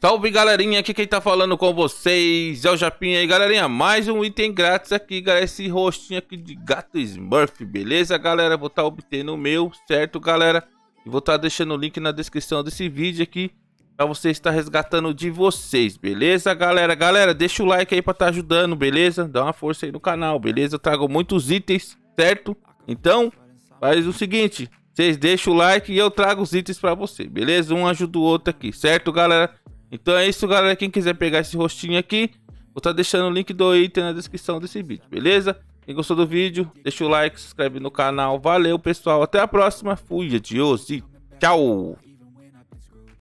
Salve galerinha, aqui quem tá falando com vocês é o Japinha aí galerinha, mais um item grátis aqui galera, esse rostinho aqui de gato Smurf, beleza galera? Vou estar tá obtendo o meu, certo galera? E vou estar tá deixando o link na descrição desse vídeo aqui Pra você estar resgatando de vocês, beleza galera? Galera, deixa o like aí pra estar tá ajudando, beleza? Dá uma força aí no canal, beleza? Eu trago muitos itens, certo? Então, faz o seguinte, vocês deixam o like e eu trago os itens pra você, beleza? Um ajuda o outro aqui, certo galera? Então é isso, galera. Quem quiser pegar esse rostinho aqui, vou estar tá deixando o link do item na descrição desse vídeo, beleza? Quem gostou do vídeo, deixa o like, se inscreve no canal. Valeu, pessoal. Até a próxima. Fui, adiós e tchau.